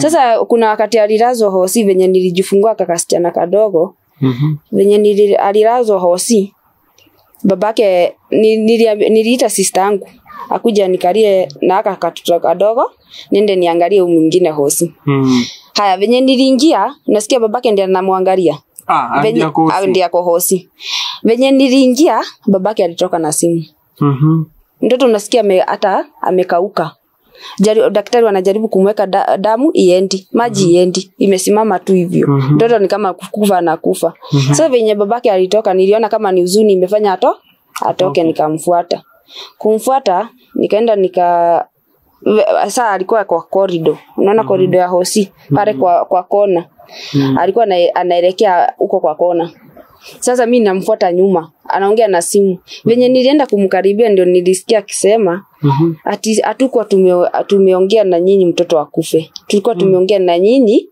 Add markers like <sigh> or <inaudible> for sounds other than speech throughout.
Sasa kuna wakati alilazwa hosi venye nilijifungua kakasichana kadogo. Mhm. venye nili, alilazwa hosi babake ni- nili- niliita sista yangu. Akuja nikalie na aka katoto kadogo niende niangalie huyu mwingine hosi. Mm. haya venye niliingia nasikia babake ndiye anamwangalia. Ah, venye ndiye ako hosi. Venye niliingia babake alitoka na simu. Mhm. mtoto unasikia ame, hata amekauka Jari, daktari wanajaribu kumweka da, damu iendi maji mm -hmm. iendi imesimama tu hivyo Mhm. mtoto ni kama kufa na kufa mm -hmm. sasa venye babake alitoka niliona kama ni huzuni imefanya ato atoke okay. nikamfuata kumfuata nikaenda nika saa alikuwa kwa korido unaona mm -hmm. korido ya hosi pale kwa, kwa kona mm -hmm. alikuwa anaelekea huko kwa kona sasa mi namfuata nyuma anaongea na simu venye nilienda kumkaribia ndio nilisikia akisema Mhm. ati hatukuwa tume, tumeongea na nyinyi mtoto akufe tulikuwa tumeongea na nyinyi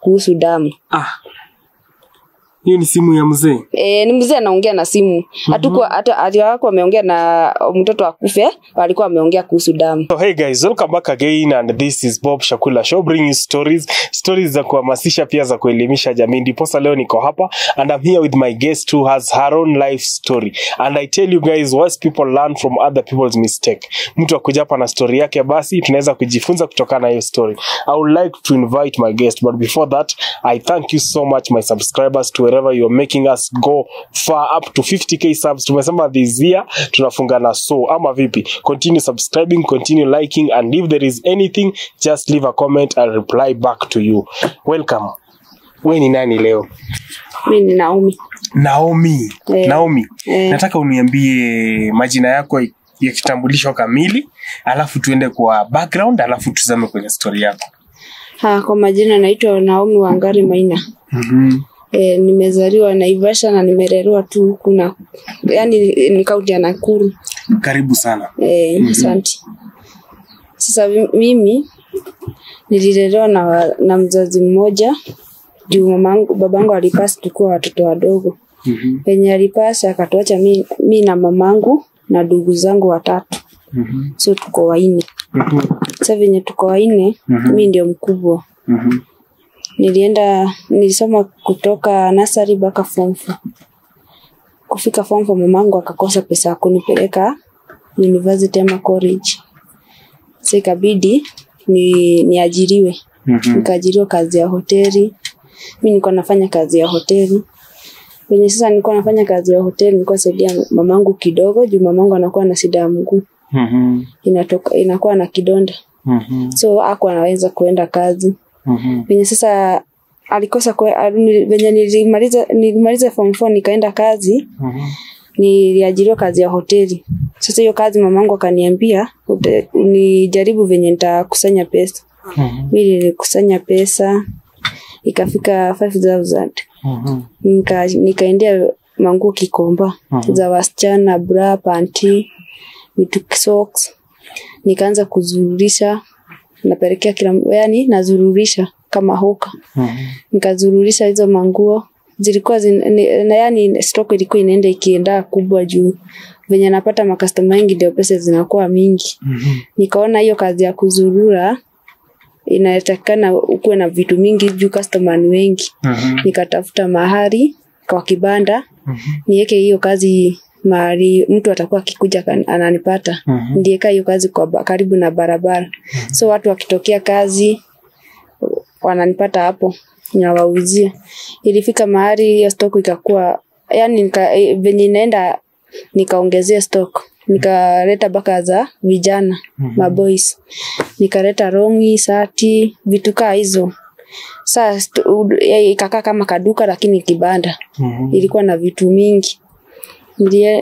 kuhusu damu Ah. Hiyo ni simu ya mzee. E, ni mzee anaongea na simu hatukuwa hata hawako ameongea na mtoto akufe walikuwa wameongea kuhusu damu So hey guys, welcome back again and this is Bob Shakula Show bringing stories, stories za kuhamasisha pia za kuelimisha jamii. Ndiposa leo niko hapa and I'm here with my guest who has her own life story. And I tell you guys, once people learn from other people's mistake. Mtu akuja hapa na story yake basi tunaweza kujifunza kutokana na hiyo story. I would like to invite my guest but before that, I thank you so much my subscribers to wherever you're making us go far up to 50k subs. Tumesema this year tunafunga na so ama vipi? Continue subscribing, continue liking and if there is anything just leave a comment and reply back to you. Welcome. We ni nani leo? mi ni Naomi Naomi. Eh. Naomi. Eh. Nataka uniambie majina yako ya kitambulisho kamili, alafu tuende kwa background, alafu tuzame kwenye story yako. ha, kwa majina naitwa Naomi Wangari Maina Mhm. E, nimezaliwa Naivasha na nimelelewa tu huku na yani ni kaunti ya Nakuru Karibu sana. e, asante sasa mimi nililelewa na, na mzazi mmoja juu mamangu babangu alipasi tukuwa watoto wadogo Mhm. penye alipasi akatuacha mi, mi na mamangu na ndugu zangu watatu Mhm. so tuko waine Mhm. sasa venye tuko waine -hmm. mi ndio mkubwa Mhm. Nilienda nilisoma kutoka nasari mpaka form kufika form four mamangu akakosa pesa ya kunipeleka university ama college. Sa ikabidi ni niajiriwe. Mm-hmm. nikaajiriwa kazi ya hoteli. Mi nilikuwa nafanya kazi ya hoteli. Kwenye sasa nilikuwa nafanya kazi ya hoteli nilikuwa saidia mamangu kidogo juu mamangu anakuwa na shida ya mguu. Mm-hmm. inatoka inakuwa na kidonda. Mm-hmm. so aku anaweza kuenda kazi Mhm. venye sasa alikosa venye nilimaliza nilimaliza form four nikaenda kazi Mhm. niliajiriwa kazi ya hoteli sasa hiyo kazi mamangu akaniambia nijaribu venye nitakusanya pesa Mhm. mi nilikusanya pesa ikafika 5000 Mhm. nika nikaendea manguo kikomba Mhm. za wasichana bra panti vitu socks nikaanza kuzururisha napelekea kila yani nazururisha kama huka Mhm. nikazururisha hizo manguo zilikuwa zin, ni, na yani stock ilikuwa inaenda ikienda kubwa juu venye napata makastoma wengi ndio pesa zinakuwa mingi mm -hmm. nikaona hiyo kazi ya kuzurura inatakikana ukuwe na vitu mingi juu customer ni wengi mm -hmm. nikatafuta mahali kwa kibanda mm -hmm. niweke hiyo kazi mahali mtu atakuwa akikuja ananipata Mhm. ndieka hiyo kazi kwa karibu na barabara mm-hmm. so watu wakitokea kazi wananipata hapo nawauzia ilifika mahali hiyo stock ikakuwa yani nika, eh, venye inaenda nikaongezea stock nikaleta baka za vijana mm-hmm. maboys nikaleta rongi sati vitu kaa hizo saa ikakaa kama kaduka lakini kibanda mm-hmm. ilikuwa na vitu mingi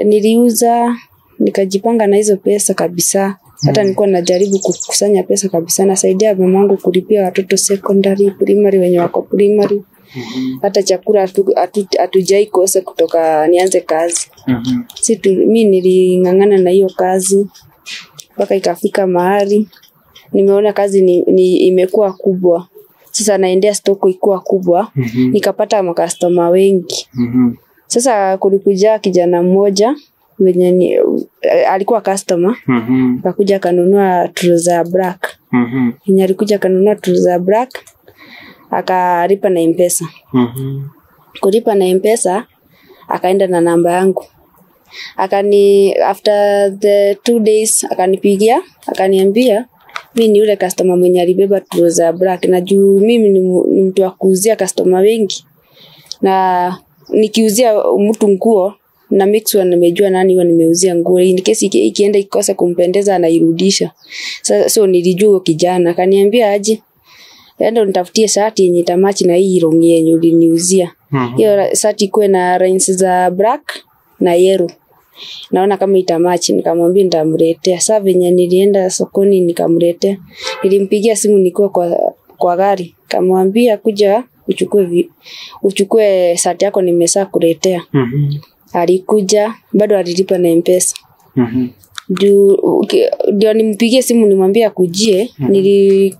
niliuza nikajipanga na hizo pesa kabisa hata nilikuwa najaribu kukusanya pesa kabisa nasaidia mamangu kulipia watoto secondary primary wenye wako primary Mhm. hata chakula hatu- hatu- hatujai kosa kutoka nianze kazi Mhm. si tu, mi niling'ang'ana na hiyo kazi mpaka ikafika mahali nimeona kazi ni, ni imekuwa kubwa sasa naendea stoko ikuwa kubwa mm-hmm. nikapata makastoma wengi Mhm. Sasa kulikuja kijana mmoja wenye ni, eh, alikuwa customer Mhm. akakuja akanunua trouser ya black Mhm. yenye alikuja akanunua trouser ya black akalipa na mpesa Mhm. kulipa na mpesa akaenda na namba yangu akani after the two days akanipigia akaniambia mi ni yule customer mwenye alibeba trouser ya black na juu mimi ni, ni mtu wa kuuzia customer wengi na nikiuzia mtu nguo na make sure nimejua nani huwa nimeuzia nguo. In case iki- ikienda ikikosa kumpendeza anairudisha. So, so nilijua kijana. Akaniambia aje enda nitafutie shati yenye tamachi na hii rongi yenye uliniuzia. Hiyo mm -hmm. shati ikuwe na lines za black na yellow. Naona kama itamachi nikamwambia nitamletea. Sasa venye nilienda sokoni nikamletea. Nilimpigia simu nikiwa kwa, kwa gari. Kamwambia kuja uchukue vi, uchukue sati yako nimesaa kuletea -hmm. alikuja bado alilipa na mpesa Mhm. juu ndio nimpigie simu nimwambie akujie nili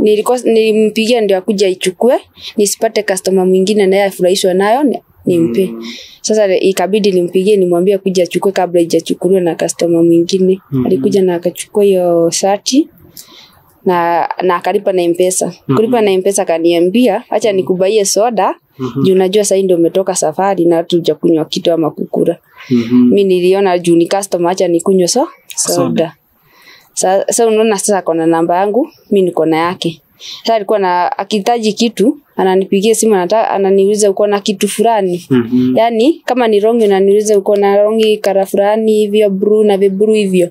nilikuwa nilimpigia ndio akuja ichukue nisipate customer mwingine naye afurahishwa nayo nimpe. Mm. sasa ikabidi nimpigie nimwambie akuja achukue kabla ijachukuliwa na customer mwingine mm. alikuja na akachukua hiyo shati na na akalipa na mpesa. Kulipa na mpesa akaniambia acha nikubaie soda juu najua sahii ndio umetoka safari na tuja kunywa kitu ama kukura Mhm. mi niliona juu ni customer acha nikunywe so soda. Sa, sa unaona sasa kona namba yangu mi niko na yake. Sasa alikuwa na akihitaji kitu ananipigia simu anataka ananiuliza uko na kitu fulani. Mm-hmm. yaani kama ni rongi unaniuliza uko na rongi kara fulani hivyo bru na vibru hivyo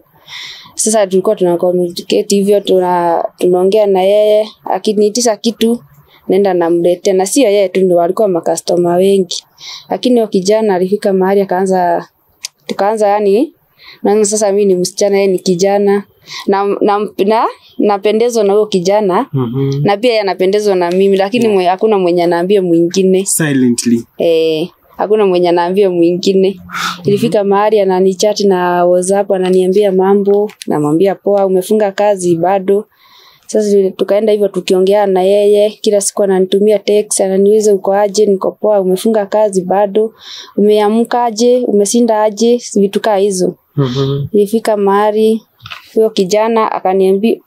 sasa tulikuwa tuna communicate hivyo tuna tunaongea na yeye. Akiniitisha kitu nenda namletea na sio yeye tu ndio walikuwa makastoma wengi. Lakini huyo kijana alifika mahali akaanza tukaanza yani naona sasa mimi ni msichana yeye ni kijana. Na na, na napendezwa na huyo kijana. Mm-hmm. na pia yeye anapendezwa na mimi lakini hakuna hakuna mwenye anaambia mwingine. Silently. eh hakuna mwenye anaambia mwingine. Ilifika mahali ananichati na whatsapp ananiambia mambo namwambia poa umefunga kazi bado. Sasa tukaenda hivyo tukiongea na yeye. Kila siku ananitumia text ananiuliza uko aje niko poa umefunga kazi bado umeamka aje umeshinda aje vitu kaa hizo. Mhm. ilifika mahali huyo kijana akaniambia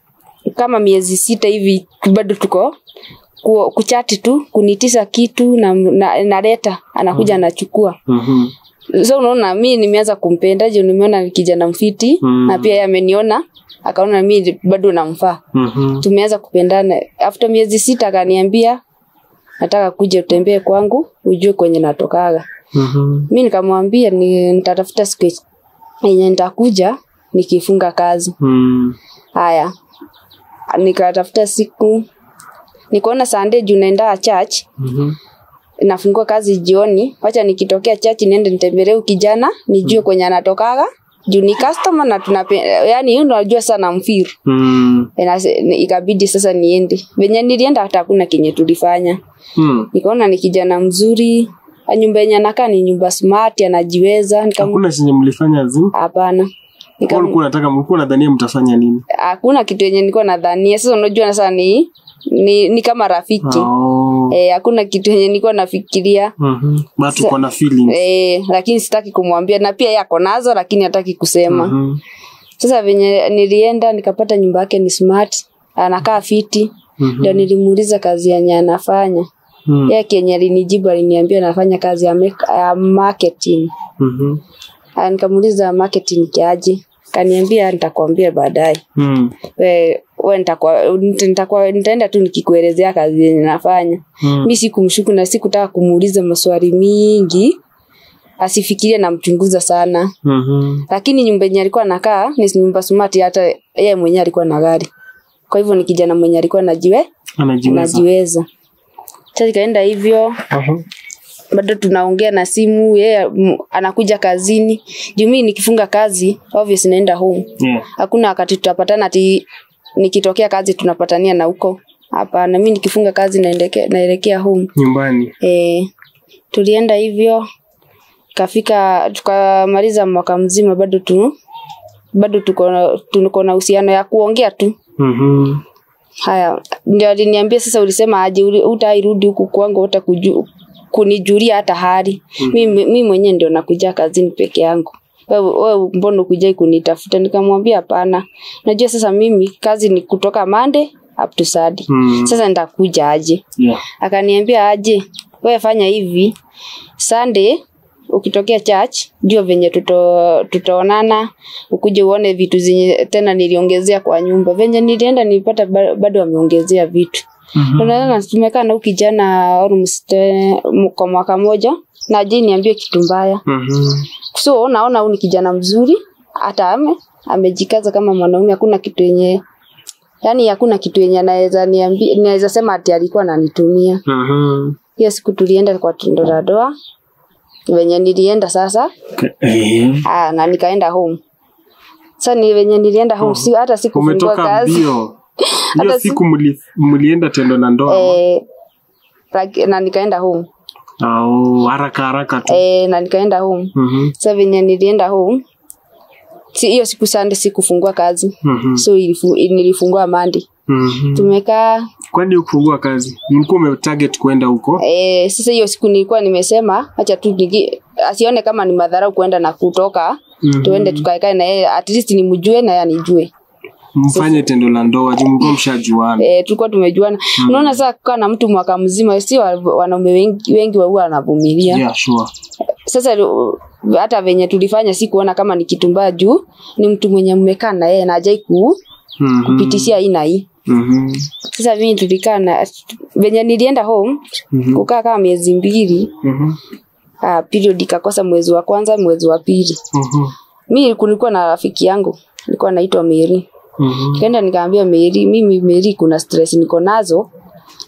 kama miezi sita hivi bado tuko ku- kuchati tu kunitisa kitu na, na, naleta anakuja anachukua Mhm. so unaona mi nimeanza kumpenda juu nimeona ni kijana mfiti Mm. na pia ameniona akaona mi bado namfaa Mhm. tumeanza kupendana after miezi sita akaniambia nataka kuja utembee kwangu ujue kwenye natokaga Mhm. mi nikamwambia ni, nitatafuta siku yenye nitakuja nikifunga kazi Mhm. haya nikatafuta siku nikaona sande juu naenda church. Mhm. nafungua kazi jioni. Wacha nikitokea church niende nitembelee ukijana kijana nijue kwenye anatokaga. Juu ni customer na tunape yani unajua sana mfiru mm. Inase- ikabidi sasa niende. Venye nilienda hata hakuna kenye tulifanya. Mhm. nikaona ni kijana mzuri. Nyumba yenye anakaa ni nyumba smart anajiweza. Hakuna chenye mlifanya zim? hapana. Ulikuwa unataka mlikuwa nadhania mtafanya nini? hakuna kitu yenye nilikuwa nadhania. Sasa unajua sasa ni ni, ni kama rafiki Oh. eh, hakuna kitu yenye nilikuwa nafikiria Mhm. But uko na feelings. eh, lakini sitaki kumwambia na pia yako nazo lakini hataki kusema mm-hmm. sasa venye nilienda nikapata nyumba yake ni smart anakaa fiti ndio mm-hmm. nilimuuliza kazi yenye anafanya Mhm. yeye kenye alinijibu aliniambia anafanya kazi ya, make, ya marketing Mhm. Ah, nikamuuliza marketing kiaje kaniambia nitakwambia baadaye Mhm. we, we nitakuwa nitakuwa nitaenda tu nikikuelezea kazi yenye nafanya Mhm. mi sikumshuku na sikutaka kumuuliza maswali mingi asifikirie namchunguza sana mm-hmm. lakini nyumba yenye alikuwa nakaa ni nyumba smart hata yeye mwenyewe alikuwa na gari kwa hivyo ni kijana mwenye alikuwa najiwe Anajiweza. najiweza sasa ikaenda hivyo -huh. bado tunaongea na simu yeye mm, anakuja kazini juu mii nikifunga kazi obvious naenda home Yeah. hakuna wakati tutapatana ati nikitokea kazi tunapatania na huko hapa, na mimi nikifunga kazi naendeke- naelekea home Nyumbani. e, tulienda hivyo kafika tukamaliza mwaka mzima bado tu bado tuko na- tuko na uhusiano ya kuongea tu Mhm. haya ndio aliniambia sasa ulisema aje utairudi huku kwangu uta kunijulia hata hali mm. mi, Mimi mwenyewe ndio nakuja kazini peke yangu wewe mbona ukujai kunitafuta? Nikamwambia hapana. Najua sasa mimi kazi ni kutoka Monday up to Saturday. Mm. sasa nitakuja aje? Yeah. akaniambia aje wewe fanya hivi. Sunday ukitokea church ndio venye tuto, tutaonana ukuje uone vitu zenye tena niliongezea kwa nyumba. Venye nilienda nilipata bado wameongezea vitu Mhm. unaona tumekaa na ukijana kijana almost eh, kwa mwaka moja na je niambie kitu mbaya mm-hmm. so naona huyu ni kijana mzuri hata ame amejikaza kama mwanaume hakuna kitu yenye yani hakuna kitu yenye anaweza niambia naweza sema ati alikuwa ananitumia Mhm. hiyo siku tulienda kwa tendo la doa venye nilienda sasa Eh. ah, na nikaenda home sasa ni venye nilienda home si hata sikufungua kazi mbio hiyo siku mli, mlienda tendo na ndoa? Eh, like, na nikaenda home. Au haraka haraka tu. Eh, na nikaenda home. Mhm. sasa venye nilienda home si hiyo siku sande sikufungua kazi. Mm-hmm. so ilifu, nilifungua mandi Mhm. tumekaa kwani ukufungua kazi? Mlikuwa umetarget kwenda huko? Eh, sasa hiyo siku nilikuwa nimesema acha tu niki, asione kama ni madharau kwenda na kutoka. Mm-hmm. tuende tukaekae na yeye at least nimjue na yeye anijue mfanye tendo la ndoa juu mlikuwa mshajuana eh, tulikuwa tumejuana unaona sasa kukaa na mtu mwaka mzima sio wanaume wengi, wengi wa huwa wanavumilia yeah, sure. sasa hata venye tulifanya si kuona kama ni kitu mbaya juu ni mtu mwenye mmekaa na yeye na ajai ku, Mhm. kupitishia hii na hii Mhm. sasa mimi tulikaa na venye nilienda home Mhm. kukaa kama miezi mbili Mhm. uh, period ikakosa mwezi wa kwanza mwezi wa pili Mhm. mi kulikuwa na rafiki yangu alikuwa anaitwa Mary Mhm. nikaenda nikaambia Mary mimi Mary kuna stress niko nazo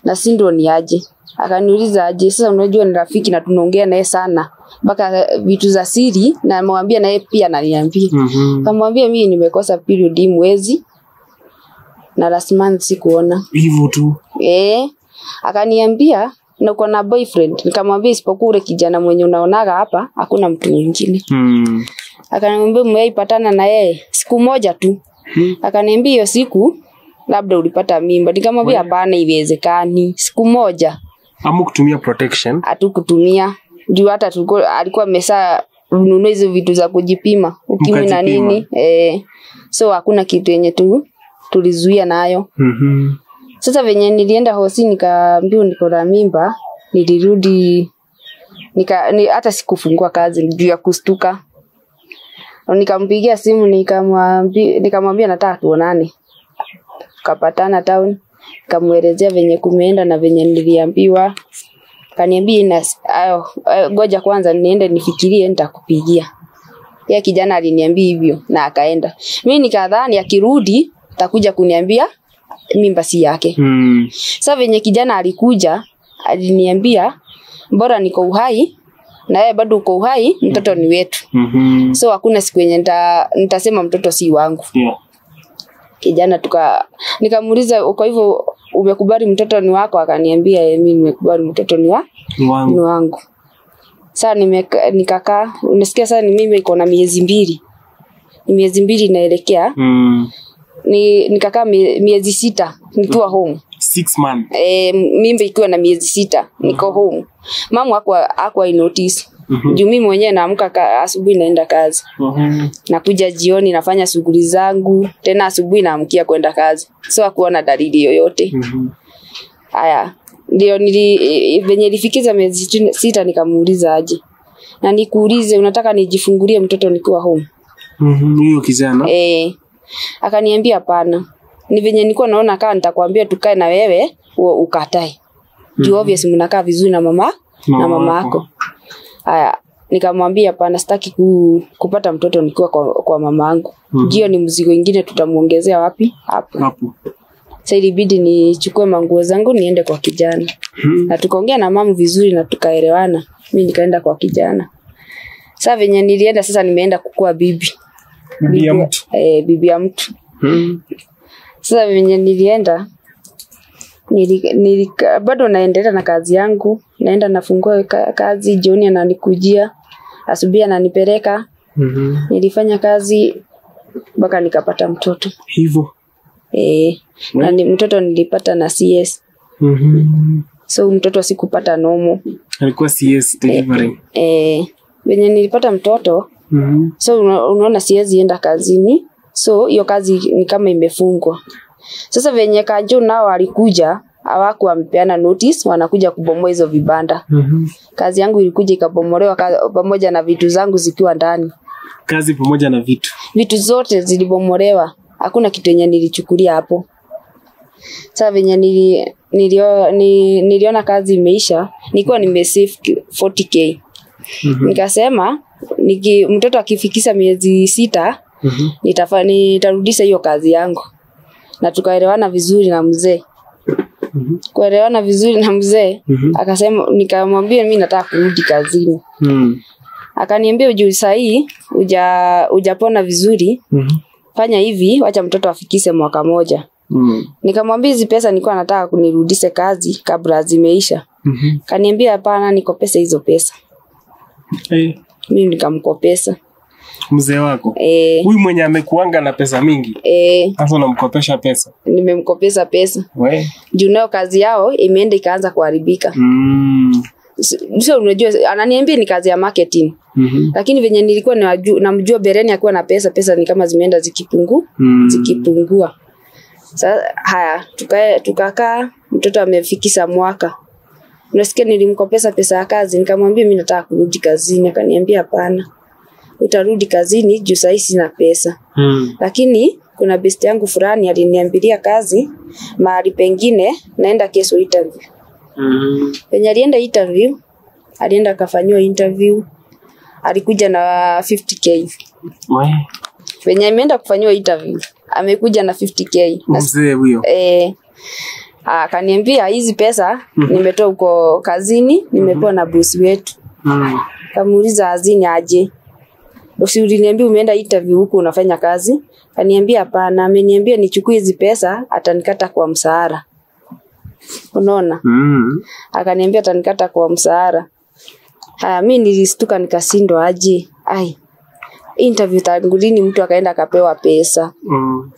na si ndio ni aje? Akaniuliza aje sasa unajua ni rafiki na tunaongea naye sana mpaka vitu za siri na namwambia naye pia ananiambia. -hmm. kamwambia mimi nimekosa period hii mwezi na last month sikuona. Hivyo tu. Eh akaniambia na uko na boyfriend. Nikamwambia isipokuwa ule kijana mwenye unaonaga hapa hakuna mtu mwingine. Mm. akaniambia mmeipatana na yeye? Siku moja tu Mhm. akaniambia hiyo siku labda ulipata mimba. Nikamwambia hapana iwezekani siku moja. Ama kutumia protection? Hatukutumia. Juu hata alikuwa amesa nunua hizo vitu za kujipima ukimwi na nini. Eh, so hakuna kitu yenye tu tulizuia nayo. Mhm. sasa venye nilienda hosi nikaambiwa niko na mimba nilirudi nika ni, hata sikufungua kazi juu ya kustuka nikampigia simu nikamwambia nikamwambia nataka tuonane. Tukapatana town nikamwelezea venye kumeenda na venye niliambiwa. Kaniambia ayo, ayo, goja kwanza niende nifikirie nitakupigia. Ya kijana aliniambia hivyo na akaenda. Mi nikadhani akirudi atakuja kuniambia mimba si yake. Mm. sasa venye kijana alikuja aliniambia bora niko uhai na yeye bado uko uhai mtoto ni wetu. Mm-hmm. so hakuna siku yenye nita, nitasema mtoto si wangu. Yeah. kijana tuka nikamuuliza kwa hivyo umekubali mtoto ni wako? Akaniambia yeye, mimi nimekubali mtoto ni wa Ni ni wangu. Sasa saa nikakaa unasikia sasa ni mimi iko na miezi mbili. Ni miezi mbili inaelekea mm. ni nikakaa miezi sita nikiwa home six months. E, mimba ikiwa na miezi sita niko mm -hmm. home. Mamu akwa akwa inotice -hmm. juu mimi mwenyewe naamka ka- asubuhi naenda kazi. Mm -hmm. nakuja jioni nafanya shughuli zangu. Tena asubuhi naamkia kwenda kazi. So akuona dalili yoyote. Mhm. haya ndio nili e, venye ilifikiza miezi sita nikamuuliza aje. Na nikuulize unataka nijifungulie mtoto nikiwa home? Mhm. huyo kijana? Eh akaniambia hapana ni venye nilikuwa naona kaa nitakwambia tukae na wewe ukatae. Juu obvious mnakaa vizuri na mama na Mama yako. Haya nikamwambia hapana sitaki ku, kupata mtoto nikiwa kwa, kwa mama yangu. Mhm. ndio ni mzigo ingine tutamuongezea wapi? Hapo. Sasa ilibidi nichukue manguo zangu niende kwa kijana. Hmm. na tukaongea na mamu vizuri na tukaelewana. Mi nikaenda kwa kijana. Sasa venye nilienda sasa nimeenda kukua bibi. Bibi ya mtu. eh, bibi ya mtu. Mhm. Sasa venye nilienda nili, nili, bado naendelea na kazi yangu naenda nafungua kazi jioni ananikujia asubuhi ananipeleka. Mhm. nilifanya kazi mpaka nikapata mtoto. Hivyo e, na ni, mtoto nilipata na CS Mhm. so mtoto sikupata nomo alikuwa CS delivery. E, venye nilipata mtoto Mhm. so unaona siwezi enda kazini so hiyo kazi ni kama imefungwa. Sasa venye kanjo nao walikuja hawaku wamepeana notice wanakuja kubomoa hizo vibanda. Mm-hmm. kazi yangu ilikuja ikabomolewa pamoja na vitu zangu zikiwa ndani. Kazi pamoja na vitu. Vitu zote zilibomolewa. Hakuna kitu yenye nilichukulia hapo. Sasa venye nili, nilio, ni, niliona kazi imeisha nilikuwa nimesave 40k mm-hmm. nikasema niki, mtoto akifikisha miezi sita Mhm. nitafa, nitarudisha hiyo kazi yangu na tukaelewana vizuri na mzee Mm-hmm. kuelewana vizuri na mzee mm-hmm. akasema nikamwambia mi nataka kurudi kazini mm-hmm. akaniambia juu sahii uja ujapona vizuri mm-hmm. fanya hivi wacha mtoto afikise mwaka moja Mhm. nikamwambia hizi pesa nilikuwa nataka kunirudisha kazi kabla zimeisha mm-hmm. kaniambia hapana nikopesa hizo pesa hey. mimi nikamkopesa mzee wako. Huyu e, mwenye amekuanga na pesa mingi. E, sasa unamkopesha pesa. Nimemkopesha pesa. Juu nayo kazi yao imeenda ikaanza kuharibika. Mm. so unajua ananiambia ni kazi ya marketing. Mm-hmm. lakini venye nilikuwa namjua bereni akiwa na pesa pesa ni kama zimeenda zikipungu Mm. zikipungua. Sasa haya tukae- tukakaa mtoto amefikisha mwaka. Unasikia nilimkopesa pesa ya kazi nikamwambia mi nataka kurudi kazini akaniambia hapana utarudi kazini juu sahii sina pesa. Mm. lakini kuna best yangu fulani aliniambilia kazi mahali pengine naenda kesho interview. Mm. penye alienda interview alienda akafanyiwa interview alikuja na 50k We, penye ameenda kufanyiwa interview amekuja na 50k na mzee huyo. Eh, akaniambia hizi pesa nimetoa huko kazini nimepewa mm-hmm. na bosi wetu. Mm. kamuuliza azini aje bosi uliniambia umeenda interview huko unafanya kazi. Kaniambia hapana ameniambia nichukue hizi pesa atanikata kwa msahara unaona? Mm. akaniambia atanikata kwa msahara haya mi nilistuka nikashindwa aje. Ai interview tangu lini mtu akaenda akapewa pesa? Mm.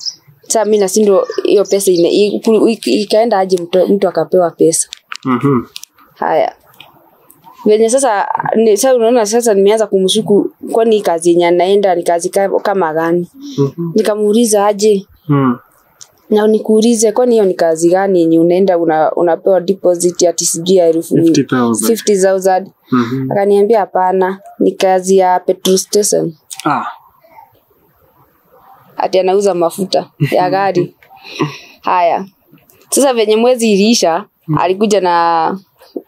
sasa mi nashindwa hiyo pesa ine, ikaenda aje mtu, mtu akapewa pesa? Mhm. haya venye sasa ni, sasa unaona sasa nimeanza kumshuku kwani kazi yenye anaenda ni kazi kama gani mm-hmm. nikamuuliza aje Mm. na nikuulize kwani hiyo ni kazi gani yenye unaenda una, unapewa deposit ya sijui ya elfu 50,000. mm-hmm. akaniambia hapana ni kazi ya petrol station Ah. ati anauza mafuta ya <laughs> gari haya sasa venye mwezi iliisha mm. alikuja na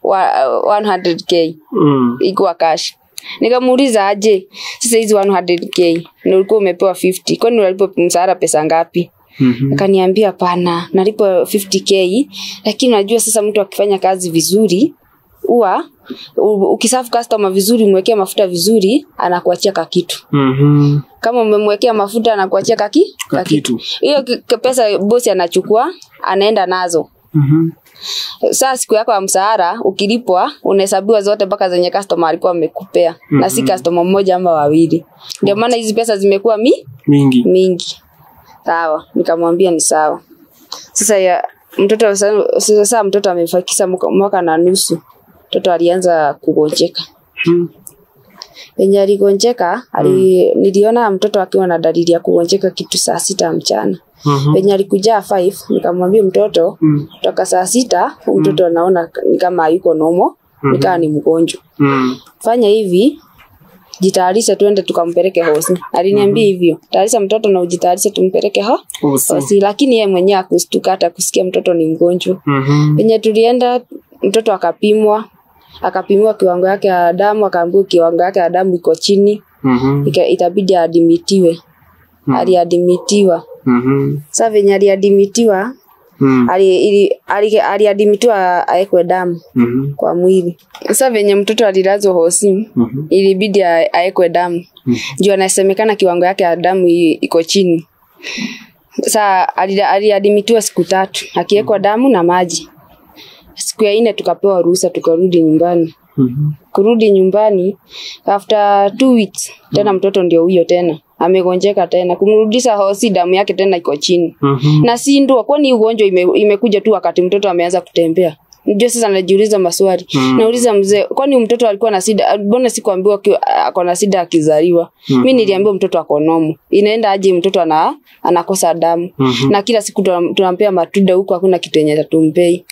100k Mm. ikuwa cash nikamuuliza aje sasa hizi 100k na ulikuwa umepewa 50 kwani unalipo msahara pesa ngapi Mm-hmm. akaniambia pana nalipo 50k lakini unajua sasa mtu akifanya kazi vizuri huwa ukisafu customer vizuri umwekea mafuta vizuri anakuachia kakitu Mhm. kama umemwekea mafuta anakuachia kaki Kakitu. hiyo pesa bosi anachukua anaenda nazo Mhm. Saa siku yako ya msahara ukilipwa unahesabiwa zote mpaka zenye customer alikuwa amekupea. Mm -hmm. na si customer mmoja ama wawili. Ndio maana hizi pesa zimekuwa mi mingi. mingi. Sawa nikamwambia ni sawa. Sasa ya mtoto sasa mtoto amefakisa mwaka- na nusu. Mtoto alianza kugonjeka. Mm. Venye aligonjeka ali, mm. niliona mtoto akiwa na dalili ya kugonjeka kitu saa sita mchana Mhm. Penye alikuja five nikamwambia mtoto Mm. toka saa sita mm. mtoto anaona kama hayuko nomo mm-hmm. nikaa ni mgonjwa Mm. fanya hivi jitayarishe tuende tukampeleke hosi aliniambia mm-hmm. hivyo tayarisha mtoto na ujitayarishe tumpeleke ho hosi lakini yeye mwenyewe akustuka hata kusikia mtoto ni mgonjwa -hmm. penye tulienda mtoto akapimwa akapimiwa kiwango yake ya damu akaambiwa kiwango yake ya damu iko chini Mhm. ika- itabidi adimitiwe aliadimitiwa Mhm. sa venye aliadimitiwa Mm. ali- ili- ali- aliadimitiwa aekwe damu hmm. kwa mwili Sasa venye mtoto alilazwa hosi hmm. ilibidi aekwe damu hmm. juu anasemekana kiwango yake ya damu iko chini sa ali- aliadimitiwa siku tatu akiwekwa damu na maji siku ya nne tukapewa ruhusa tukarudi nyumbani. Mm-hmm. kurudi nyumbani after two weeks tena mtoto ndio huyo tena amegonjeka tena. Kumrudisha hosi damu yake tena iko chini. Mm-hmm. na si ndua kwani ugonjwa ugonjwa ime, imekuja tu wakati mtoto ameanza kutembea? Ndio sasa najiuliza maswali. Mm. nauliza mzee kwani mtoto alikuwa na sida mbona sikuambiwa ako na sida akizaliwa? Mhm. mi niliambiwa mtoto ako nomo inaenda aje mtoto ana, anakosa damu? Mm-hmm. na kila siku tunampea matunda huku hakuna kitu yenye tumpei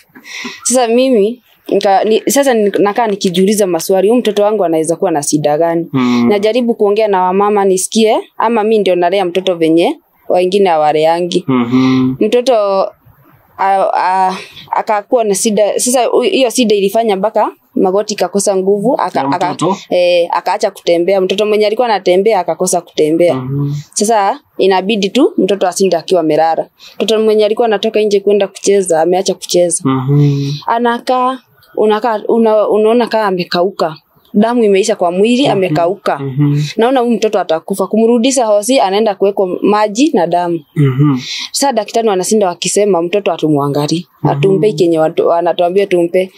sasa mimi nika, ni, sasa nakaa nikijiuliza maswali huyu mtoto wangu anaweza kuwa na shida gani Mm. najaribu kuongea na wamama nisikie ama mi ndio nalea mtoto venye wengine hawareangi Mhm. mtoto a- a- akakuwa na shida sasa hiyo shida ilifanya mpaka magoti kakosa nguvu aka, aka, eh, akaacha kutembea. Mtoto mwenye alikuwa anatembea akakosa kutembea. Mhm. sasa inabidi tu mtoto asinde akiwa merara mtoto mwenye alikuwa anatoka nje kwenda kucheza ameacha kucheza. Mm-hmm. anakaa unakaa una, unaona kaa amekauka damu imeisha kwa mwili amekauka. Mm -hmm. naona huyu mtoto atakufa. Kumrudisha hosi anaenda kuwekwa maji na damu. Mm -hmm. sasa daktari wanasinda wakisema mtoto atumwangali atumpe kenye wanatuambia tumpe.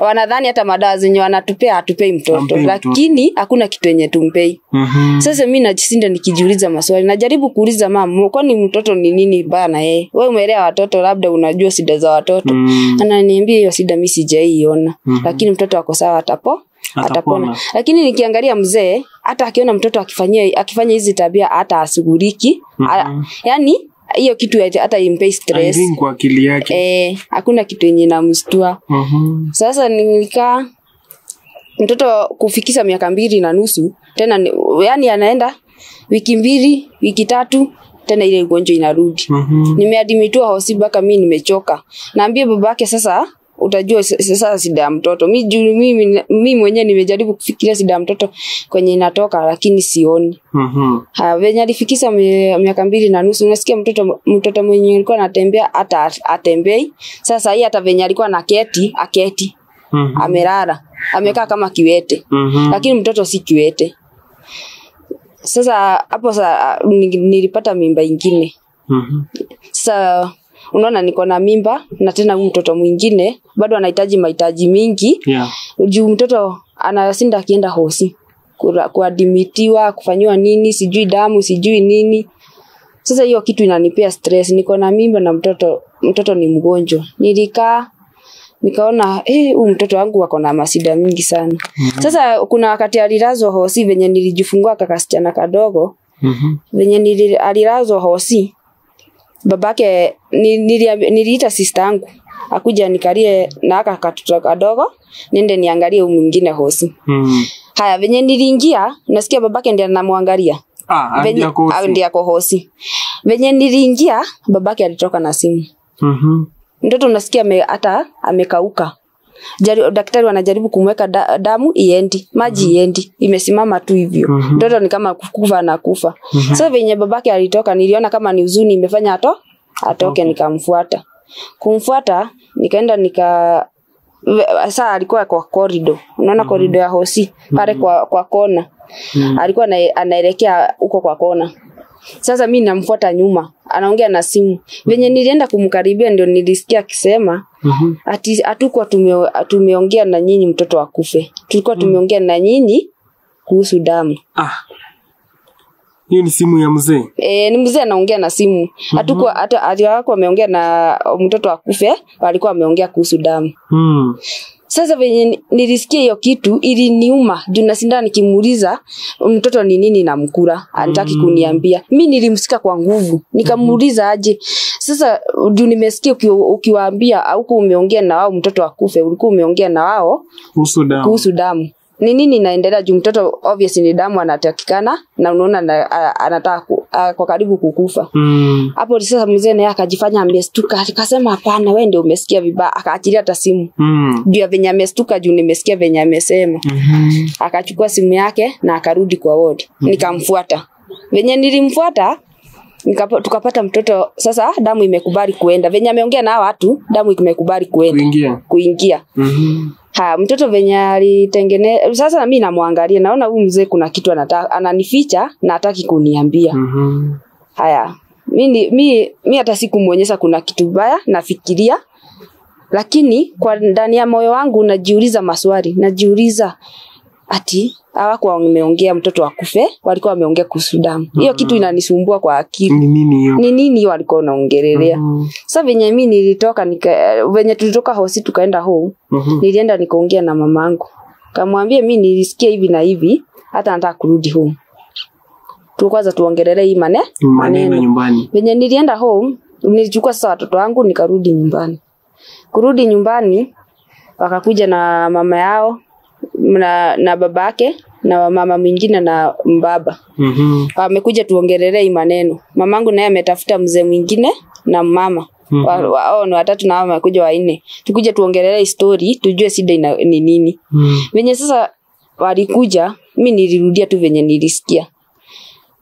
Wanadhani hata madawa zenye wanatupea hatupei mtoto. Ampe, lakini hakuna kitu yenye tumpei. Mm-hmm. sasa mi najisinda nikijiuliza maswali. Najaribu kuuliza mama kwani mtoto ni nini baya na yeye we umeelea watoto labda unajua shida za watoto. Mm-hmm. ananiambia hiyo shida mi sijaiona. Lakini mtoto ako sawa atapo Atapona. lakini nikiangalia mzee hata akiona mtoto akifanyia akifanya hizi tabia hata asuguriki -hmm. yani hiyo kitu hata impei stress kwa akili yake eh, hakuna kitu yenye namstua mm -hmm. sasa nikaa mtoto kufikisha miaka mbili na nusu tena ni, yani anaenda wiki mbili wiki tatu tena ile ugonjwa inarudi mm -hmm. nimeadimitiwa hosi mpaka mi nimechoka naambia babake sasa utajua sasa shida ya mtoto mi juu mimi mi mwenyewe nimejaribu kufikiria shida ya mtoto kwenye inatoka lakini sioni Mhm. Ha, venye alifikisha miaka mbili na nusu unasikia mtoto mtoto mwenye alikuwa anatembea hata atembei sasa hii hata venye alikuwa na keti aketi mm-hmm. amerara amekaa kama kiwete mm-hmm. lakini mtoto si kiwete sasa hapo sa nilipata mimba ingine mm-hmm. sasa unaona niko na mimba na tena huyu mtoto mwingine bado anahitaji mahitaji mingi Yeah. juu mtoto anasinda akienda hosi kuadimitiwa kufanyiwa nini sijui damu sijui nini sasa hiyo kitu inanipea stress niko na mimba na mtoto mtoto ni mgonjwa nilikaa nikaona eh huyu mtoto wangu wako na masida mingi sana mm-hmm. sasa kuna wakati alilazwa hosi venye nilijifungua kakasichana kadogo Mhm. venye alilazwa hosi babake niliita sister yangu. Akuja nikalie na aka katoto kadogo niende niangalie huyu mwingine hosi. Mm. haya venye niliingia nasikia babake ndiye anamwangalia. Ah, venye ndiye ako hosi. Venye niliingia babake alitoka na simu. Mhm. mtoto unasikia ame, hata amekauka Jari, daktari wanajaribu kumweka da, damu iendi maji mm -hmm. iendi imesimama tu hivyo mtoto mm -hmm. ni kama kufa na kufa mm -hmm. so venye babake alitoka niliona kama ni huzuni imefanya ato atoke okay. nikamfuata kumfuata nikaenda nika saa alikuwa kwa korido unaona mm -hmm. korido ya hosi pale kwa, kwa kona mm -hmm. alikuwa na, anaelekea huko kwa kona sasa mi namfuata nyuma anaongea na simu venye nilienda kumkaribia ndio nilisikia akisema Mhm. ati hatukuwa tume, tumeongea na nyinyi mtoto akufe tulikuwa tumeongea na nyinyi kuhusu damu Ah. Hiyo ni simu ya mzee. e, ni mzee anaongea na simu hatukuwa hata wako ameongea na mtoto akufe walikuwa wameongea kuhusu damu Mhm. Sasa venye ni- nilisikia hiyo kitu iliniuma. Juu nasinda nikimuuliza mtoto ni nini namkula? Anataki kuniambia. Mi nilimsika kwa nguvu. Nikamuuliza aje. Sasa juu nimesikia uki, ukiwaambia auku umeongea na wao mtoto akufe. Ulikuwa umeongea na wao Kuhusu damu. Ni nini inaendelea? Juu mtoto obviously ni damu anatakikana na unaona na- anataka ku- kwa karibu kukufa. Hapo mm. sasa mzee naye akajifanya amestuka. Akasema hapana wewe ndio umesikia vibaya. Akaachilia hata simu. Mm. juu ya venye amestuka juu nimesikia venye amesema. Mm-hmm. akachukua simu yake na akarudi kwa ward. Nikamfuata. Venye nilimfuata tukapata mtoto sasa damu imekubali kuenda venye ameongea na watu damu imekubali kuenda Kuingia. kuingia Mm-hmm. ha mtoto venye alitengene sasa mi namwangalia naona huyu mzee kuna kitu anataka ananificha na hataki kuniambia mm-hmm. haya mi mi mi hata sikumwonyesha kuna kitu baya nafikiria lakini kwa ndani ya moyo wangu najiuliza maswali najiuliza ati hawakuwa wameongea mtoto akufe, walikuwa wameongea kuhusu damu. Hiyo mm. kitu inanisumbua kwa akili. Ni nini hiyo? Ni nini hiyo walikuwa wanaongelelea? mm. Sasa venye mi nilitoka nika, venye tulitoka hosi tukaenda home, -hmm. nilienda nikaongea na mamangu, kamwambia mi nilisikia hivi na hivi, hata nataka kurudi home tu kwanza tuongelelee hii mane Maneno nyumbani. venye nilienda home nilichukua sasa watoto wangu nikarudi nyumbani kurudi nyumbani wakakuja na mama yao na, na babake na mama mwingine na mbaba Mhm. wamekuja tuongelelee hii maneno mamangu naye ametafuta mzee mwingine na mama Mhm. wa, wa, hao ni watatu na wao wamekuja wanne tukuja tuongelelee hii story tujue shida ina- ni nini mm-hmm. venye sasa walikuja mi nilirudia tu venye nilisikia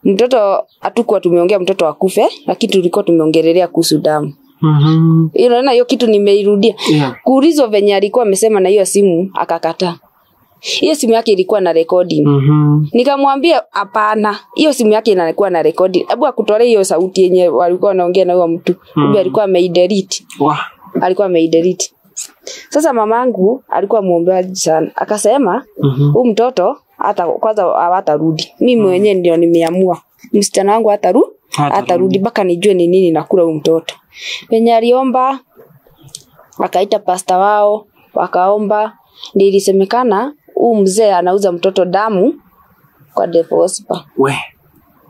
mtoto hatukuwa tumeongea mtoto akufe lakini tulikuwa tumeongelelea kuhusu damu Mhm. Hiyo unaona hiyo kitu nimeirudia Yeah. kuulizwa venye alikuwa amesema na hiyo simu akakataa hiyo simu yake ilikuwa na recording. -hmm. nikamwambia hapana hiyo simu yake inakuwa na recording. Hebu akutolee hiyo sauti yenye walikuwa wanaongea na huyo mtu. Mm-hmm. alikuwa ameidelete. Wow. alikuwa ameidelete. Sasa mamangu alikuwa muombeaji sana. Akasema mm huu mtoto hata kwanza hawatarudi. Mimi mwenyewe ndio nimeamua. Msichana wangu hataru Hatarudi. mpaka nijue ni nini nakula huyu mtoto. Penye aliomba akaita pasta wao wakaomba. Ndio ilisemekana huu mzee anauza mtoto damu kwa Devil We.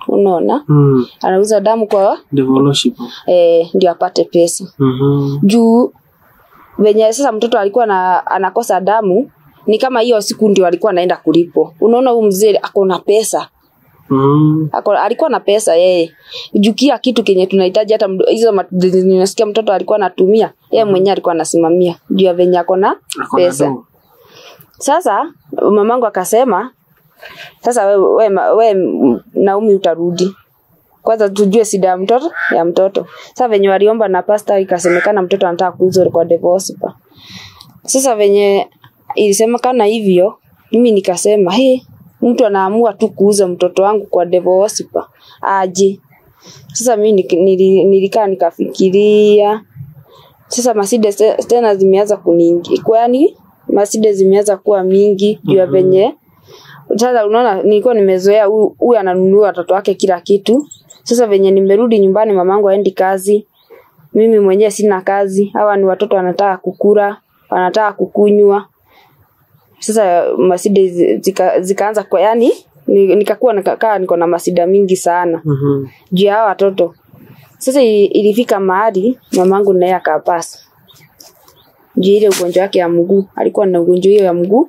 unaona Mm. anauza damu kwa e, eh, ndio apate pesa mm-hmm. juu venye sasa mtoto alikuwa na, anakosa damu ni kama hiyo siku ndio alikuwa anaenda kulipo unaona huu mzee ako na pesa Mm. ako, alikuwa na pesa yeye juu kila kitu kenye tunahitaji hata hizo mat- mtoto alikuwa anatumia yeye mm. mwenyewe alikuwa anasimamia juu ya venye ako na Ako na pesa do. Sasa mamangu akasema sasa we, we, we Naomi utarudi. Kwanza tujue shida ya mtoto ya mtoto. Sasa venye waliomba na pasta ikasemekana mtoto anataka kuuzwa kwa devosipa sasa venye ilisemekana hivyo mimi nikasema he mtu anaamua tu kuuza mtoto wangu kwa devosipa aje. Sasa mi nik- nili- nilikaa nikafikiria. Sasa masida tena zimeanza kuningi kwani maside zimeanza kuwa mingi juu ya venye. Sasa unaona nilikuwa nimezoea huyu ananunua watoto wake kila kitu. Sasa venye nimerudi nyumbani mamangu aendi kazi mimi mwenyewe sina kazi. Hawa ni watoto wanataka kukula wanataka kukunywa. Sasa maside zi- zika, zikaanza kwa yani ni- nikakuwa nikakaa niko na masida mingi sana mm -hmm. juu ya hawa watoto. Sasa ilifika mahali mamangu naye akapasa juu ile ugonjwa wake ya mguu. Alikuwa na ugonjwa hiyo ya mguu.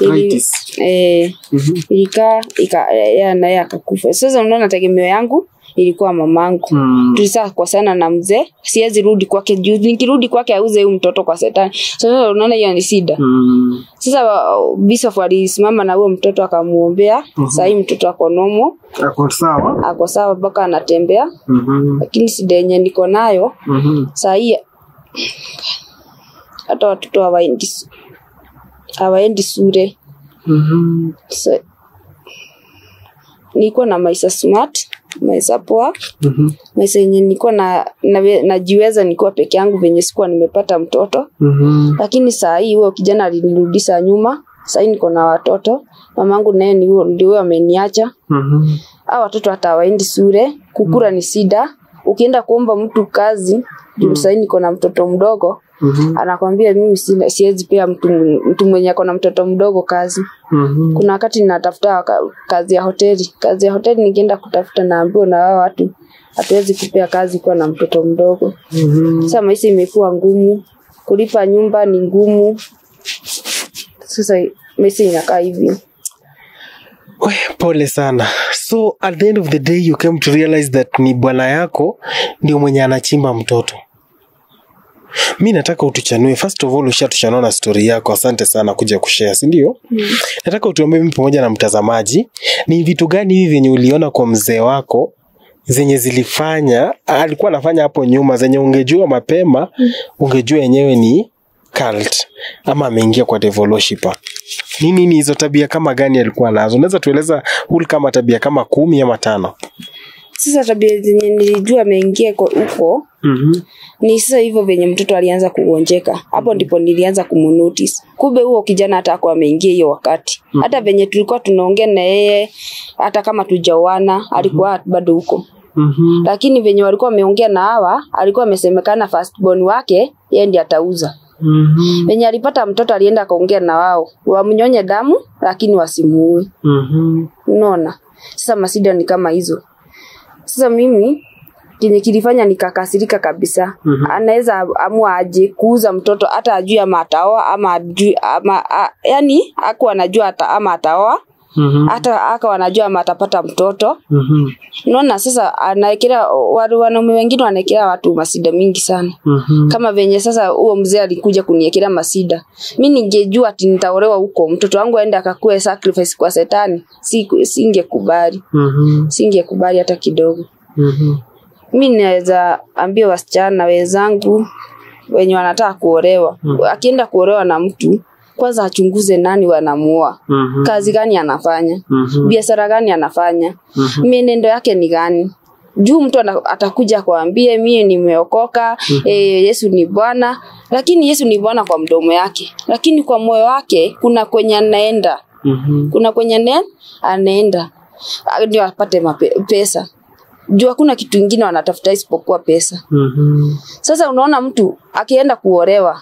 Ili, eh, Mhm. ilikaa ika, ya, naye akakufa. Sasa unaona tegemeo yangu ilikuwa mamangu. Mm. tulisaa kwa sana na mzee. Siwezi rudi kwake juu. Nikirudi kwake auze huyu mtoto kwa setani sasa unaona hiyo ni shida. Mm. sasa wa- bishop alisimama na huyo mtoto akamuombea mm sahii mtoto ako nomo Ako sawa. ako sawa mpaka anatembea. Mhm. lakini shida yenye niko nayo Mhm. sahii hata watoto hawaendi hawaendi shule Mhm. so, nilikuwa na maisha smart maisha poa. Mhm. maisha yenye nilikuwa na, na najiweza nilikuwa peke yangu venye sikuwa nimepata mtoto. Mhm. lakini saa hii huyo kijana alinirudisha nyuma. Saa hii niko na watoto. Mamangu naye ndio ameniacha. Mhm. a watoto hata hawaendi sure. Kukura ni shida. Ukienda kuomba mtu kazi juu sahii niko na mtoto mdogo Mhm. anakwambia mimi siwezi pia mtu, mtu mwenye ako na mtoto mdogo kazi. Mm-hmm. kuna wakati natafuta kazi ya hoteli. Kazi ya hoteli nikienda kutafuta naambiwa na wao watu hatuwezi kupea kazi kuwa na mtoto mdogo. Mm-hmm. sasa maisha imekuwa ngumu. Kulipa nyumba ni ngumu. Sasa maisha inakaa hivyo. Pole sana. So at the end of the day you came to realize that ni bwana yako ndio mwenye anachimba mtoto mi nataka utuchanue. First of all ushatuchanua na stori yako. Asante sana kuja kushare sindio mm. nataka utuambie mimi pamoja na mtazamaji ni vitu gani hivi vyenye uliona kwa mzee wako zenye zilifanya alikuwa anafanya hapo nyuma zenye ungejua mapema ungejua yenyewe ni cult ama ameingia kwa devil worshipper ni nini hizo tabia kama gani alikuwa nazo? Unaweza tueleza hul kama tabia kama kumi ama tano? Sasa tabia zenye nilijua ameingia kwa- huko Mhm. Ni sasa hivyo venye mtoto alianza kugonjeka. Hapo ndipo nilianza kumnotice kumbe huo kijana hata kwa ameingia hiyo wakati. Hata venye tulikuwa tunaongea na yeye hata kama tujaoana alikuwa bado huko. Mm-hmm. lakini venye walikuwa wameongea na hawa alikuwa amesemekana firstborn wake yeye ndiye atauza. Mm-hmm. venye alipata mtoto alienda akaongea na wao. Wamnyonye damu lakini wasimuue. Mhm. unaona? Sasa masida ni kama hizo. Sasa mimi kenye kilifanya nikakasirika kabisa mm-hmm. anaweza amua aje kuuza mtoto hata ajui ama ataoa ama ajui ama a, yani aku anajua ata, ama ataoa Mhm. hata aka wanajua ama atapata mtoto mm-hmm. naona sasa anaekela watu wanaume wengine wanaekela watu masida mingi sana mm-hmm. kama venye sasa huo mzee alikuja kuniekela masida mi ningejua ati nitaolewa huko mtoto wangu aende akakue sacrifice kwa setani si- mm-hmm. singekubali hata kidogo Mhm. Mi naweza ambia wasichana wenzangu wenye wanataka kuolewa mm. akienda kuolewa na mtu kwanza achunguze nani wanamuoa -hmm. kazi gani anafanya mm -hmm. biashara gani anafanya mm -hmm. mienendo yake ni gani juu mtu atakuja kuambie mie nimeokoka mm -hmm. e, yesu ni bwana lakini yesu ni bwana kwa mdomo yake lakini kwa moyo wake kuna kwenye anaenda mm -hmm. kuna kwenye anaenda ndio apate pesa juu hakuna kitu ingine wanatafuta isipokuwa pesa. Mm-hmm. sasa unaona mtu akienda kuolewa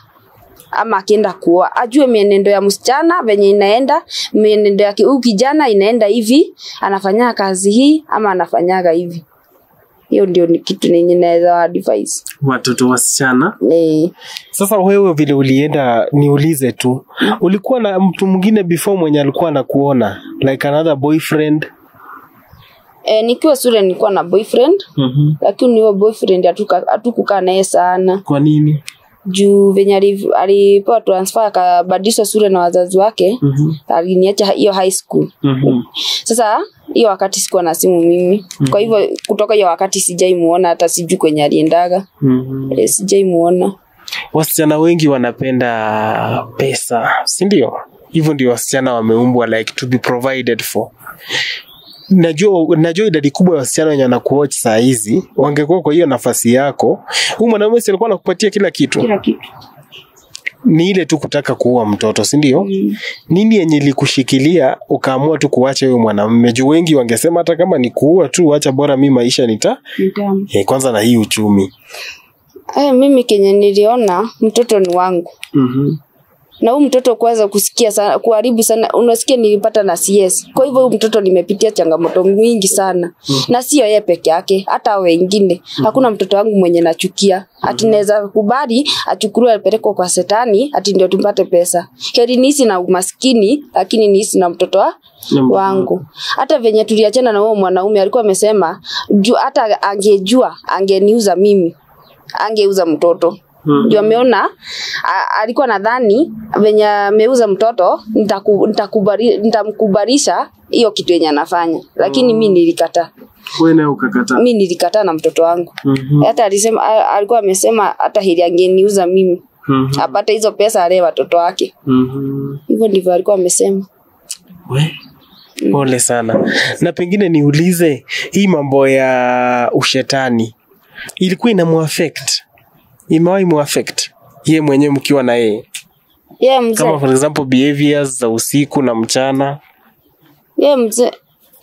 ama akienda kuoa ajue mienendo ya msichana venye inaenda mienendo ya huyu kijana inaenda hivi anafanya kazi hii ama anafanyaga hivi. Hiyo ndio ni kitu nenye naweza advise. Watoto wasichana. Eh, sasa wewe vile ulienda niulize tu ulikuwa na mtu mwingine before mwenye alikuwa anakuona like another boyfriend eh, nikiwa shule nilikuwa na boyfriend mm-hmm. lakini huyo boyfriend hatukukaa naye sana kwa nini juu venye ali- alipewa transfer akabadilishwa shule na wazazi wake mm-hmm. aliniacha hiyo high school mm-hmm. sasa hiyo wakati sikuwa na simu mimi mm-hmm. kwa hivyo kutoka hiyo wakati sijai muona hata sijui kwenye aliendaga mm-hmm. e, sijai muona wasichana wengi wanapenda pesa si ndio hivyo ndio wasichana wameumbwa like to be provided for najua najua idadi kubwa ya wasichana wenye wanakuwatch saa hizi wangekuwa kwa hiyo nafasi yako. Huu mwanaume si alikuwa anakupatia kila kitu? Kila kitu. Ni ile tu kutaka kuua mtoto si ndio? Mm. nini yenye ilikushikilia ukaamua tu kuacha huyo mwanamume juu wengi wangesema hata kama ni kuua tu acha bora mi maisha nita Nitamu. eh, kwanza na hii uchumi. Eh, mimi kenye niliona mtoto ni wangu. Mm-hmm. Na huu mtoto kuweza kusikia sana kuharibu sana. Unasikia nilipata na CS. Kwa hivyo huyu mtoto nimepitia changamoto mingi sana. Na sio yeye peke yake hata wengine. Hakuna mtoto wangu mwenye nachukia. Ati naweza kubali achukuliwe apelekwe kwa setani ati ndio tupate pesa. Heri niishi na umaskini lakini niishi na mtoto wa wangu. Hata venye tuliachana na huo mwanaume alikuwa amesema hata angejua angeniuza mimi. Angeuza mtoto Mhm. ndio ameona alikuwa nadhani venye ameuza mtoto nitaku- nitakubali- nitamkubarisha hiyo kitu yenye anafanya. Lakini mi nilikataa Wewe ukakataa mi nilikataa na mtoto wangu. Mm-hmm. hata alisema alikuwa amesema hata hili angeniuza mimi mm-hmm. apate hizo pesa alee watoto wake. Mm-hmm. hivyo ndivyo alikuwa amesema. We, pole sana. Na pengine niulize hii mambo ya ushetani ilikuwa ina muaffect imewahi muaffect ye mwenyewe mkiwa na yeye ye mzee. Kama for example behaviors za usiku na mchana. Ye mzee.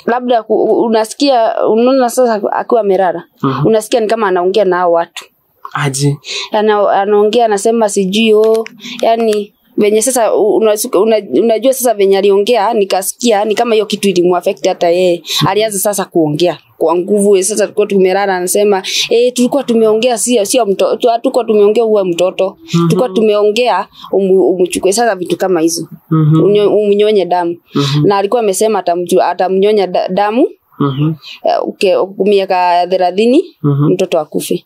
Labda unasikia unaona sasa akiwa amelala. -hmm. unasikia ni kama anaongea na hao watu. Aje. Ana, anaongea anasema sijui o yani venye sasa unajua una, una, sasa venye aliongea nikasikia ni kama hiyo kitu ilimuaffect hata yeye alianza sasa kuongea kwa nguvu sasa tulikuwa tumelala anasema eh tulikuwa tumeongea sio sio mtoto tulikuwa tumeongea uwe mtoto mm -hmm. tulikuwa tumeongea umchukue sasa vitu kama hizo mm-hmm. Unyo- umnyonye damu mm -hmm. na alikuwa amesema atamnyonya da- damu mm-hmm. uh, okay, miaka thelathini -hmm. mtoto akufe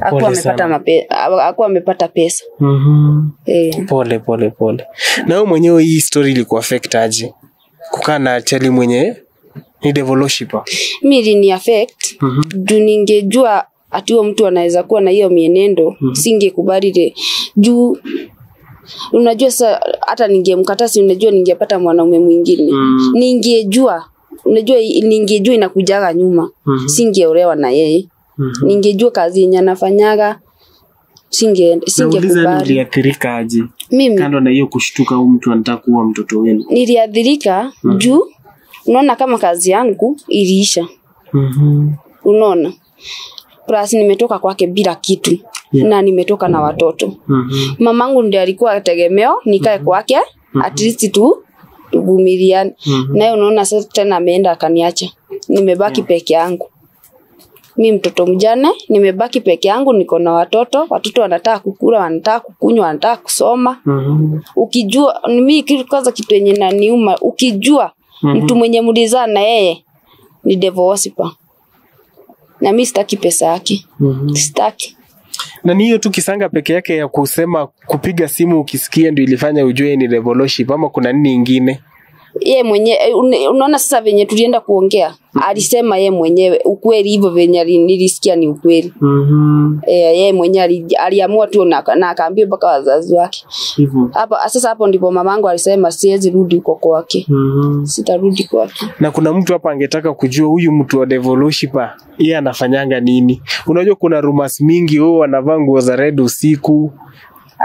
akuwa amepata sana. mape, akuwa amepata pesa mm-hmm. e. pole pole pole na wewe mwenyewe hii story ilikuwa aje kukaa na chali mwenye ni devil worshipper mi ilini affect Mhm. juu ningejua ati huyo mtu anaweza kuwa na hiyo mienendo singekubali ile juu unajua sa hata ningemkatasi unajua ningepata mwanaume mwingine Mm. ningejua unajua ningejua inakujaga nyuma Mhm. singeolewa na yeye Mhm. ningejua kazi yenye anafanyaga singe Nauliza yani singekubali uliathirika aje mimi kando na hiyo kushtuka huu mtu anataka kuwa mtoto wenu niliadhirika juu unaona kama kazi yangu iliisha Mhm. unaona plus nimetoka kwake bila kitu Yeah. na nimetoka mm-hmm. na watoto mm-hmm. mamangu ndi alikuwa tegemeo nikae mm-hmm. kwake at least tu tuvumiliane -hmm. naye unaona sasa tena ameenda akaniacha nimebaki yeah. peke yangu mi mtoto mjane nimebaki peke yangu niko na watoto watoto wanataka kukula wanataka kukunywa wanataka kusoma Mm-hmm. ukijua mi kitu- kwanza kitu yenye naniuma ukijua mm-hmm. mtu mwenye mlizaa na yeye ni devil na mi sitaki pesa yake mm-hmm. sitaki na ni hiyo tu kisanga peke yake ya kusema kupiga simu ukisikia ndio ilifanya ujue ni revolution ama kuna nini ingine ye mwenye unaona sasa venye tulienda kuongea mm -hmm. alisema ye mwenyewe ukweli hivyo venye nilisikia ni ukweli Mhm. e, ye mwenyewe ali- aliamua tu na, na akaambia mpaka wazazi wake hivyo hapo sasa hapo ndipo mamangu alisema siwezi rudi huko kwake Mhm. sitarudi kwake na kuna mtu hapa angetaka kujua huyu mtu wa devil worshiper yeye anafanyanga nini unajua kuna rumors mingi oh anavaa nguo za red usiku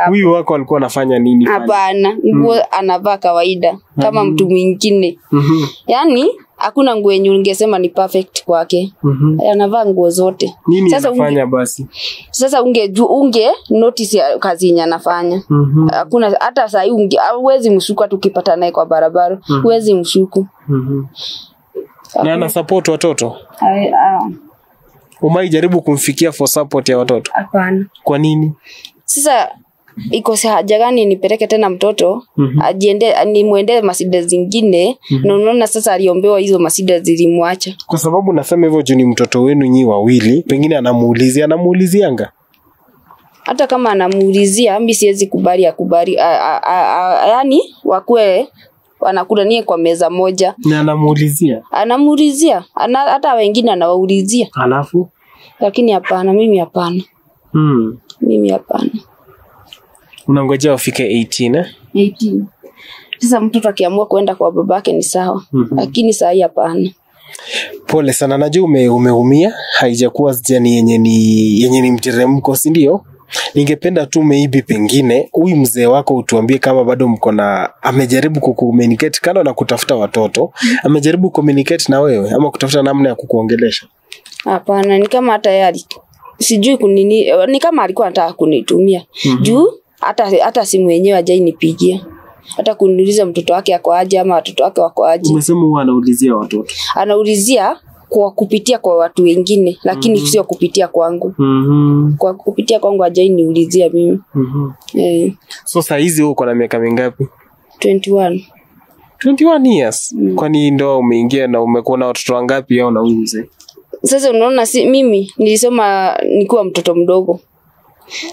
huyu wako alikuwa anafanya nini hapana nguo mm. anavaa kawaida kama mm. mtu mwingine. Mm-hmm. yaani hakuna nguo yenye ungesema ni perfect kwake. Mm -hmm. anavaa nguo zote. Nini sasa unge, anafanya basi? Sasa unge, unge notice ya kazi yenye anafanya. Mm hakuna hata sahii unge huwezi mshuku hata ukipata naye kwa barabara. Huwezi mm -hmm. mshuku. Mm -hmm. na ana support watoto? Ai- uh, umai jaribu kumfikia for support ya watoto? Hapana. Kwa nini? Sasa <laughs> iko si haja gani nipeleke tena mtoto Mhm. ajiende nimwendee masida zingine mm na unaona sasa aliombewa hizo masida zilimwacha. Kwa sababu nasema hivyo juu ni mtoto wenu nyi wawili pengine anamuulizia anamuulizianga? Hata kama anamuulizia mi siwezi kubali akubali yaani wakue wanakutania kwa meza moja. Na anamuulizia? Anamuulizia ana, hata wengine anawaulizia. Alafu? Lakini hapana mimi hapana. Hmm. mimi hapana unangojea wafike 18 eh? 18. sasa mtoto akiamua kwenda kwa babake ni sawa mm-hmm. lakini saa hii hapana pole sana najua ume, umeumia haijakuwa jani yenye ni yenye ni mteremko si ndio ningependa tu maybe pengine huyu mzee wako utuambie kama bado mko na amejaribu kucommunicate kando na kutafuta watoto amejaribu communicate na wewe ama kutafuta namna ya kukuongelesha hapana ni kama tayari sijui kunini ni kama alikuwa anataka kunitumia mm -hmm. juu hata hata simu yenyewe hajainipigia. Hata kuniuliza mtoto wake ako aje ama watoto wake wako aje. Umesema huwa anaulizia watoto? Anaulizia kwa kupitia kwa watu wengine lakini mm -hmm. sio kupitia kwangu. Mm-hmm. kwa kupitia kwangu hajai niulizia mimi. Mm-hmm. eh, so saa hizi uko na miaka mingapi? 21 21 years? Mm. kwani ndoa umeingia na umekuwa na watoto wangapi au na huyu mzee? Sasa unaona si mimi nilisoma nikiwa mtoto mdogo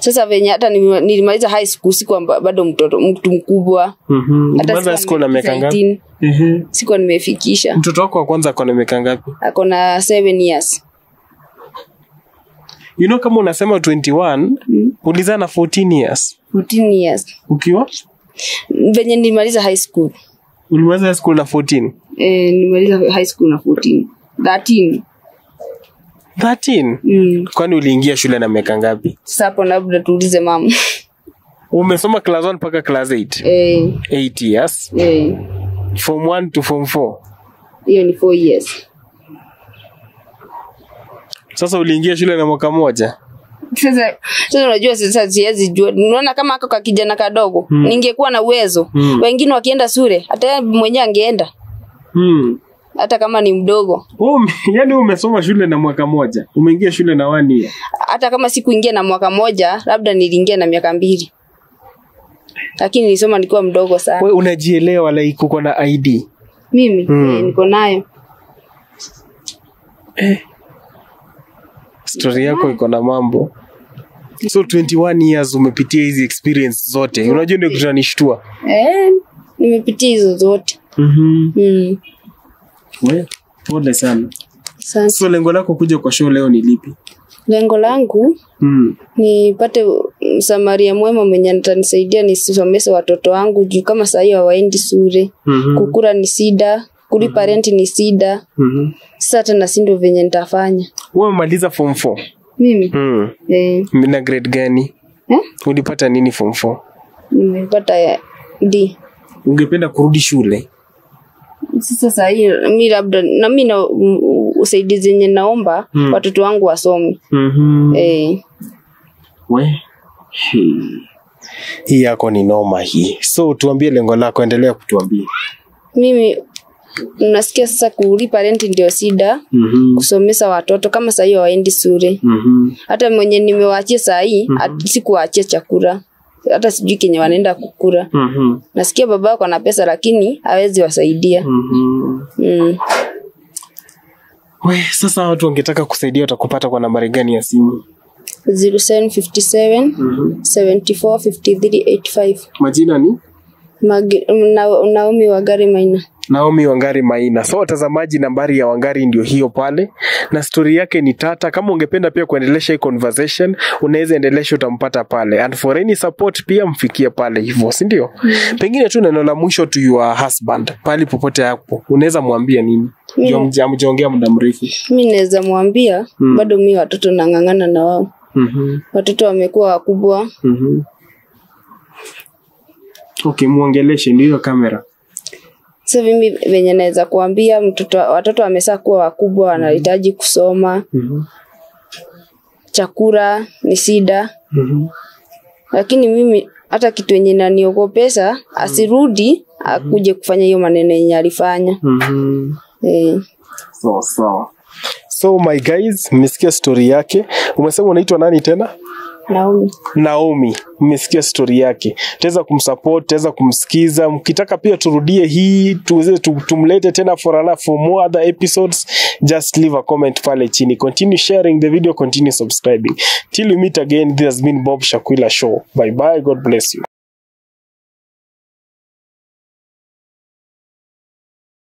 sasa venye hata nilimaliza high school sikuwa bado mtoto mtu mkubwa. Mm-hmm. hata sikuwa school na miaka nimefikisha ngapi 18, sikuwa nimefikisha. Mtoto wako wa kwanza ako na miaka ngapi? Ako na 7 years. You know kama unasema 21 Mm. ulizaa na 14 years. 14 years. Ukiwa? Venye nilimaliza high school. Ulimaliza school na 14 eh, nilimaliza high school na 14 13 13 mm. kwani uliingia shule na miaka ngapi? Sasa hapo labda tuulize mama. Umesoma class 1 mpaka class 8 eh, 8 years? Eh, form 1 to form 4 hiyo ni 4 years. Sasa uliingia shule na mwaka moja sasa sasa unajua sasa siwezi jua. Unaona kama ako ka kijana kadogo Mm. ningekuwa na uwezo. Mm. wengine wakienda sure hata mwenyewe angeenda. Hmm. Hata kama ni mdogo. Ume, yani umesoma shule na mwaka moja. Umeingia shule na one year. Hata kama sikuingia na mwaka moja labda niliingia na miaka mbili. Lakini nilisoma nikiwa mdogo sana. Wewe unajielewa like uko na id mimi? Hmm. eh, niko nayo. Stori yako iko na mambo. So 21 years umepitia hizi experience zote. Unajua ndio kitu nanishtua eh, nimepitia hizo zote. Mm-hmm. mm. We pole sana Sasa so lengo lako kuja kwa show leo ni lipi lengo langu mm. nipate msamaria mwema mwenye atanisaidia nisomese watoto wangu juu kama sahii hawaendi sure. mm-hmm. kukura ni sida kulipa parent ni sida Mhm. sasa tena nasindo venye nitafanya Wewe umemaliza form 4? mimi Mm. eh, Na grade gani? eh? Ulipata nini form 4? nimepata d Ungependa kurudi shule? Sasa sahii mi labda na mi na usaidizi yenye naomba Mm. watoto wangu wasome Mhm. eh, We. Hii. Hii yako ni noma hii. So tuambie lengo lako, endelea kutuambia. mimi nasikia sasa kulipa renti ndio sida Mhm. kusomesa watoto kama sahii waendi mm-hmm. hata mwenye nimewaachia sahii mm-hmm. sikuwaachia chakula hata sijui kenye wanaenda kukura Mhm. nasikia baba yako ana pesa lakini hawezi wasaidia Mhm. mm. We, sasa watu wangetaka kusaidia watakupata kwa nambari gani ya simu? 0757 Mhm. 74 53 85 Majina ni Magi- na, Naomi Wangari maina Naomi Wangari Maina. So watazamaji, nambari ya Wangari ndio hiyo pale, na stori yake ni tata. Kama ungependa pia kuendelesha hii conversation, unaweza endelesha, utampata pale, and for any support pia mfikie pale hivyo, si ndio? Mm. Pengine tu neno la mwisho to your husband, pali popote hapo, unaweza mwambia nini? Amjaongea muda mrefu. mi naweza mwambia Mm. bado mi watoto nang'ang'ana na wao Mhm. watoto wamekuwa wakubwa Mhm. Okay, muongeleshe ndio hiyo kamera. so mimi venye naweza kuambia mtoto watoto wamesaa kuwa wakubwa wanahitaji kusoma mm-hmm. chakula ni sida Mhm. lakini mimi hata kitu yenye naniogopesa asirudi akuje kufanya hiyo maneno yenye alifanya mm-hmm. e. so, So my guys, mmesikia story yake. Umesema unaitwa nani tena? Naomi Naomi. Mmesikia story yake. Taweza kumsupport, taweza kumsikiza. Mkitaka pia turudie hii, tuweze tumlete tena for another for more other episodes, just leave a comment pale chini. Continue sharing the video, continue subscribing. Till we meet again, this has been Bob Shakwila Show. Bye bye. God bless you.